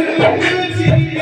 Hallelujah.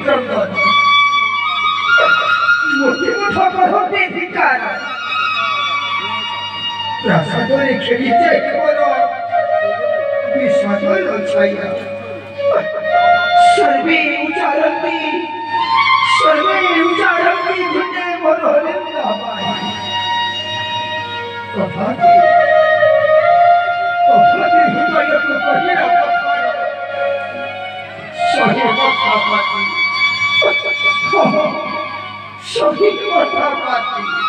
करता मुझे उठो तो होते धिकार রাসাদরে খেলিতে কেবল বিষদল ছাইয়া সর্বে উচারন্তি সর্বে উচারন্তি ভুজে মরলেন তথাপি তথাপি হৃদয়কে কহিলাম keep your tongue.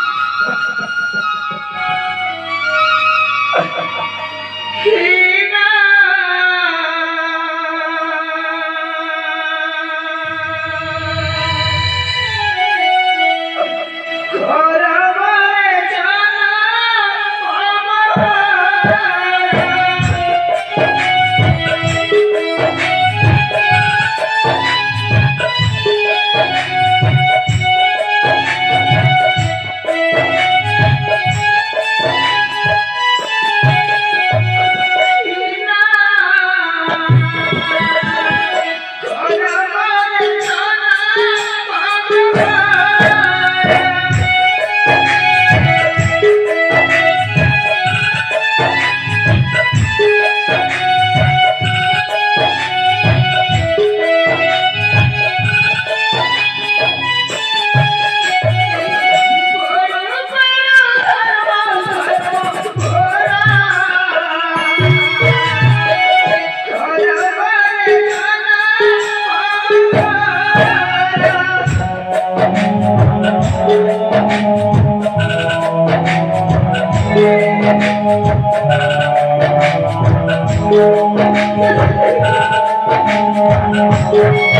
Thank you.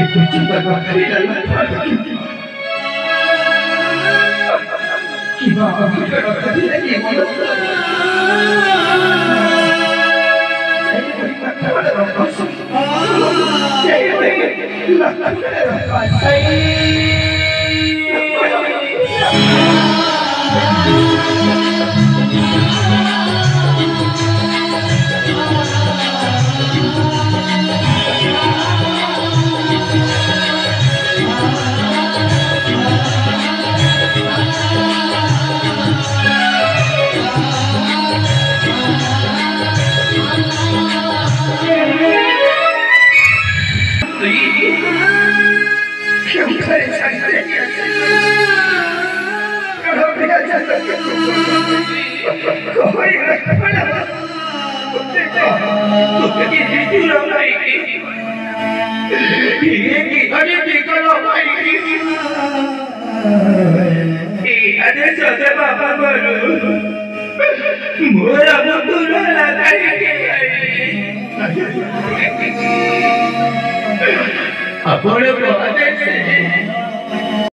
একটু চিন্তা Thank you. Mura mutulu la kari kari. Apolo ko adese.